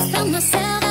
I found myself